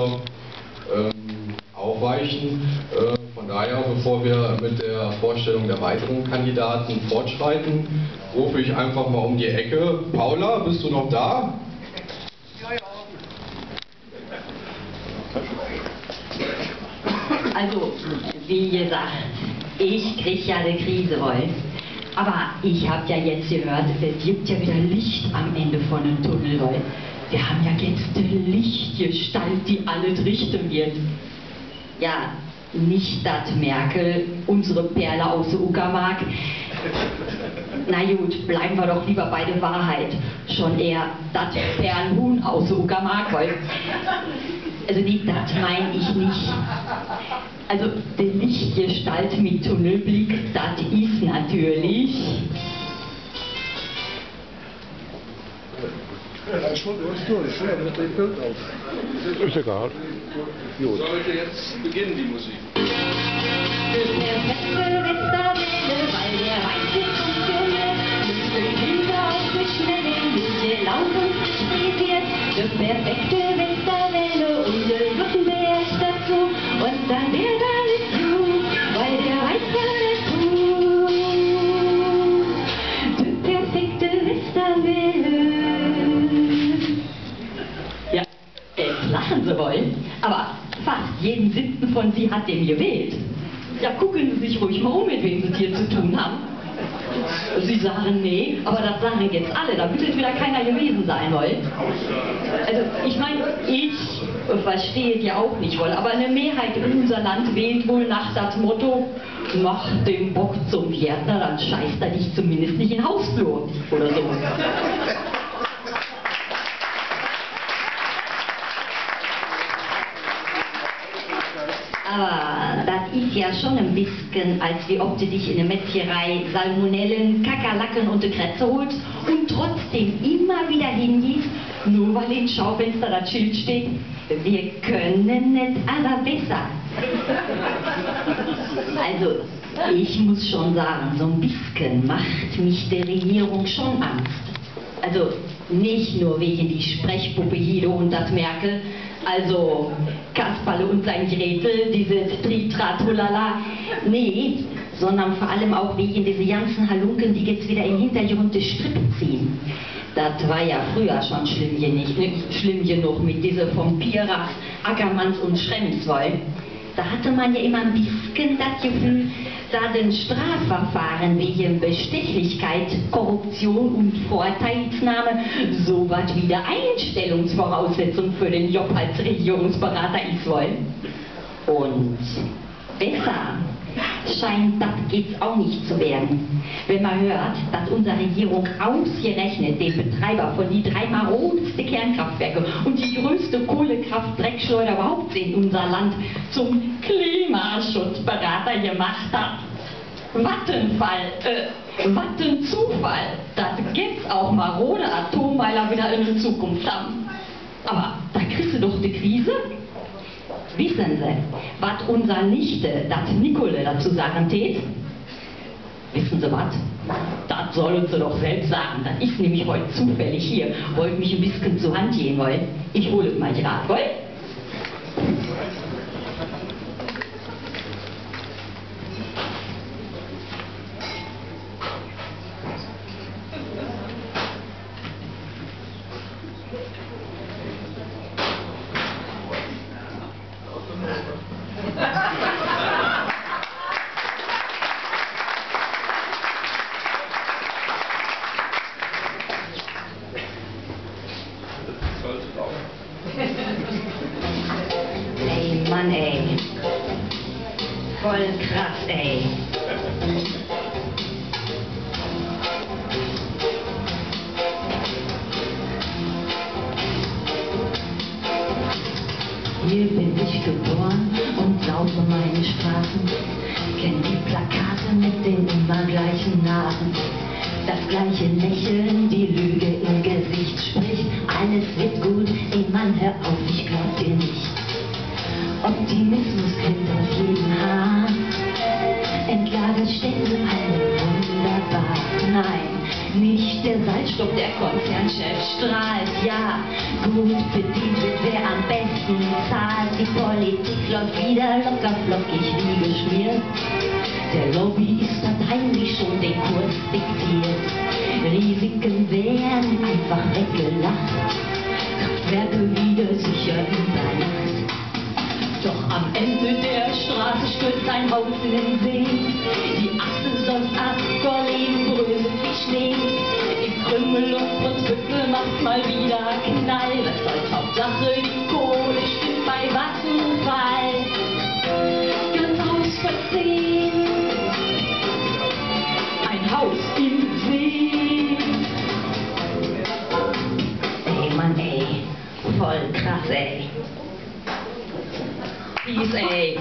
ähm, aufweichen. Äh, von daher, bevor wir mit der Vorstellung der weiteren Kandidaten fortschreiten, rufe ich einfach mal um die Ecke. Paula, bist du noch da? Ja, ja. Also, wie gesagt, ich krieg ja eine Krise, Wolf. Aber ich habe ja jetzt gehört, es gibt ja wieder Licht am Ende von dem Tunnel, Wolf. Wir haben ja jetzt eine Lichtgestalt, die alles richten wird. Ja, nicht dat Merkel, unsere Perle aus der Uckermark. Na gut, bleiben wir doch lieber bei der Wahrheit. Schon eher dat Perlenhuhn aus der Uckermark, weil also nicht das meine ich nicht. Also die Lichtgestalt mit Tunnelblick, das ist natürlich. Ja, schon, du hast durch, schon, aber mit dem Bild auf. Ist egal. Gut. Sollte jetzt beginnen die Musik. Das perfekte Westerwelle, und Württemberg dazu und dann wird lachen Sie wollen, aber fast jeden siebten von Sie hat den gewählt. Ja, gucken Sie sich ruhig mal um, mit wem Sie es hier zu tun haben. Sie sagen nee, aber das sagen jetzt alle, da wird jetzt wieder keiner gewesen sein, wollen. Also, ich meine, ich verstehe ja auch nicht, wohl, aber eine Mehrheit in unser Land wählt wohl nach das Motto, mach den Bock zum Gärtner, dann scheißt er dich zumindest nicht in Hausflur oder so. Aber das ist ja schon ein bisschen, als wie ob du dich in der Metzgerei Salmonellen, Kakerlaken und die Krätze holst und trotzdem immer wieder hingehst, nur weil im Schaufenster das Schild steht, wir können es aber besser. Also, ich muss schon sagen, so ein bisschen macht mich der Regierung schon Angst. Also nicht nur wegen die Sprechpuppe Guido und das Merkel, also Kasperle und sein Gretel, diese Tritratulala, nee, sondern vor allem auch wegen diese ganzen Halunken, die jetzt wieder im Hintergrund die Strippe ziehen. Das war ja früher schon schlimm, genug, nicht schlimm genug mit diese vom Pierach, Ackermanns und Schremswoll. Da hatte man ja immer ein bisschen das Gefühl, da den Strafverfahren wegen Bestechlichkeit, Korruption und Vorteilsnahme so was wie der Einstellungsvoraussetzung für den Job als Regierungsberater ist wollen. Und besser scheint das geht's auch nicht zu werden. Wenn man hört, dass unsere Regierung ausgerechnet den Betreiber von die drei marodeste Kernkraftwerke und die größte Kohlekraft-Dreckschleuder überhaupt in unser Land zum Klimaschutzberater gemacht hat. Wattenfall, äh, Wattenzufall, dass jetzt auch marode Atommeiler wieder in der Zukunft haben. Aber da kriegst du doch die Krise. Wissen Sie, was unser Nichte, das Nicole, dazu sagen tät? Wissen Sie was? Das soll uns doch selbst sagen. Das ist nämlich heute zufällig hier. Wollt mich ein bisschen zur Hand gehen wollen. Ich hole mal gerade, wollt? Ey, Mann, ey. Voll krass, ey. Hier bin ich geboren und laufe meine Straßen. Kenn die Plakate mit den immer gleichen Nasen. Das gleiche Lächeln, die Lüge im Gesicht spricht. Alles wird gut, ey Mann, hör auf, ich glaub dir nicht. Optimismus klingt aus jedem Haar. Entlagert alle wunderbar. Nein, Nicht der Salzstock, der Konzernchef strahlt, ja. Gut bedient wird, wer am besten zahlt. Die Politik läuft wieder locker flockig wie geschmiert. Der Lobbyist hat heimlich schon den Kurs diktiert. Risiken werden den See. Die Achse säuft ab, bröselt wie Schnee. Die Krümmel und Brunsbüttel macht mal wieder Knall. Was soll's, Hauptsache die Kohle stimmt bei Vattenfall. Ganz aus Versehen. Ein Haus im See. Ey, Mann, ey. Voll krass, ey. Peace, ey.